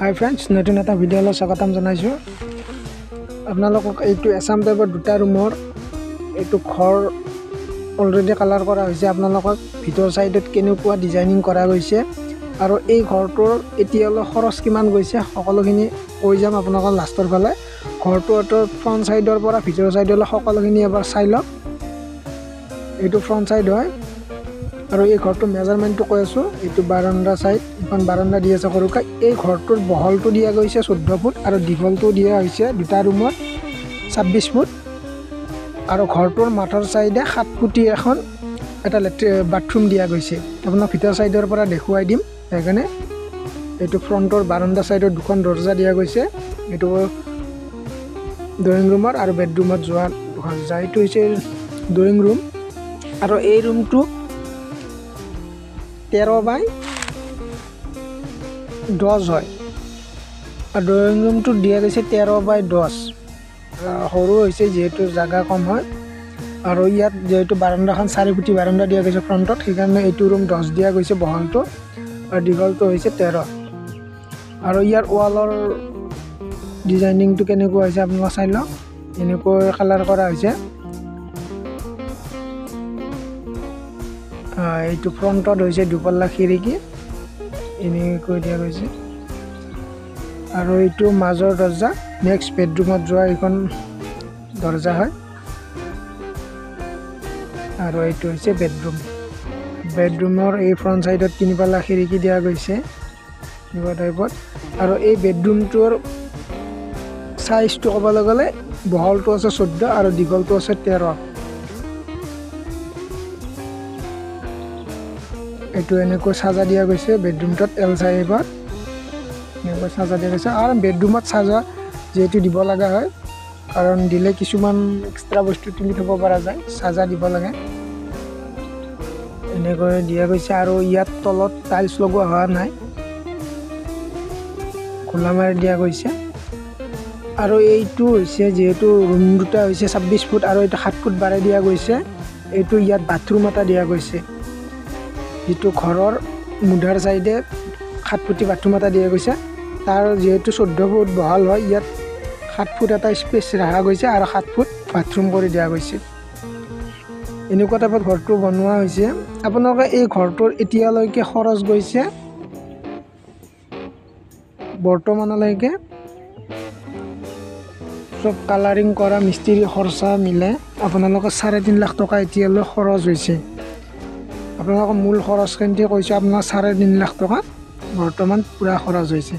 হাই friends নতুন এটা ভিডিঅ'লৈ স্বাগতম জনাইছোঁ। আপোনালোকক এইটো এছাম টাইপৰ দুটা ৰুমৰ এইটো ঘৰ অলৰেডি কালাৰ কৰা হৈছে। আপোনালোকক ভিতৰ ছাইডত কেনেকুৱা ডিজাইনিং কৰা গৈছে আৰু এই ঘৰটোৰ এতিয়ালৈ খৰচ কিমান গৈছে সকলোখিনি কৈ যাম আপোনালোকৰ লাষ্টৰ ফালে। ঘৰটোৰ ফ্ৰণ্ট ছাইডৰ পৰা ভিতৰৰ ছাইডলৈ সকলোখিনি এবাৰ চাই লওক। এইটো ফ্ৰণ্ট ছাইড হয়। আৰু এই ঘৰটোৰ মেজাৰমেণ্টটো কৈ আছোঁ এইটো বাৰাণ্ডা ছাইড এখন বাৰাণ্ডা দি আছে সৰুকৈ। এই ঘৰটোৰ বহলটো দিয়া গৈছে চৈধ্য ফুট আৰু দীঘলটো দিয়া হৈছে দুটা ৰুমত ছাব্বিছ ফুট। আৰু ঘৰটোৰ মাথৰ ছাইডে সাত ফুটি এখন এটা লেট্ৰি বাথৰুম দিয়া গৈছে। আপোনাক ভিতৰ ছাইডৰ পৰা দেখুৱাই দিম। সেইকাৰণে এইটো ফ্ৰণ্টৰ বাৰাণ্ডা ছাইডত দুখন দৰ্জা দিয়া গৈছে। এইটো ড্ৰয়িং ৰুমত আৰু বেডৰুমত যোৱা দুখন যায় এইটো হৈছে ড্ৰয়িং ৰুম আৰু এই ৰুমটো তেৰ বাই দহ হয়। আৰু ড্ৰয়িং ৰুমটো দিয়া গৈছে তেৰ বাই দহ। সৰু হৈছে যিহেতু জেগা কম হয়। আৰু ইয়াত যিহেতু বাৰাণ্ডাখন চাৰি ফুটি বাৰাণ্ডা দিয়া গৈছে ফ্ৰণ্টত সেইকাৰণে এইটো ৰুম দহ দিয়া গৈছে বহলটো। আৰু দীঘলটো হৈছে তেৰ। আৰু ইয়াৰ ৱালৰ ডিজাইনিংটো কেনেকুৱা হৈছে আপোনালোকে চাই লওক এনেকৈ কালাৰ কৰা হৈছে। এইটো ফ্ৰণ্টত হৈছে দুপল্লা খিৰিকী। এনেকৈ দিয়া গৈছে। আৰু এইটো মাজৰ দৰ্জা। নেক্সট বেডৰুমত যোৱা এইখন দৰ্জা হয়। আৰু এইটো হৈছে বেডৰুম বেডৰুমৰ এই ফ্ৰণ্ট ছাইডত তিনিপাল্লা খিৰিকী দিয়া গৈছে। এনেকুৱা টাইপত আৰু এই বেডৰুমটোৰ চাইজটো ক'বলৈ গ'লে বহলটো আছে চৈধ্য আৰু দীঘলটো আছে তেৰ। এইটো এনেকৈ চাজা দিয়া গৈছে বেডৰুমটোত এল চাইজত এনেকৈ চাজা দিয়া গৈছে আৰু বেডৰুমত চাজা যিহেতু দিব লগা হয় কাৰণ দিলে কিছুমান এক্সট্ৰা বস্তু তুলি থ'ব পৰা যায় চাজা দিব লাগে। এনেকৈ দিয়া গৈছে আৰু ইয়াত তলত টাইলছ লগোৱা হোৱা নাই। খোলা মাৰি দিয়া গৈছে। আৰু এইটো হৈছে যিহেতু ৰুম দুটা হৈছে ছাব্বিছ ফুট আৰু এইটো সাত ফুট বাঢ়াই দিয়া গৈছে। এইটো ইয়াত বাথৰুম এটা দিয়া গৈছে। যিটো ঘৰৰ মুধাৰ ছাইডে সাত ফুটি বাথৰুম এটা দিয়া গৈছে। তাৰ যিহেতু চৈধ্য ফুট বহল হয় ইয়াত সাত ফুট এটা স্পেচ ৰখা গৈছে আৰু সাত ফুট বাথৰুম কৰি দিয়া গৈছে। এনেকুৱা টাইপত ঘৰটো বনোৱা হৈছে। আপোনালোকে এই ঘৰটোৰ এতিয়ালৈকে খৰচ গৈছে বৰ্তমানলৈকে। চব কালাৰিং কৰা মিস্ত্ৰী খৰচা মিলে। আপোনালোকৰ চাৰে তিনি লাখ টকা এতিয়ালৈ খৰচ হৈছে। আপোনালোকৰ মূল খৰচখিনি কৈছোঁ আপোনাৰ চাৰে তিনি লাখ টকা। বৰ্তমান পূৰা খৰচ হৈছে।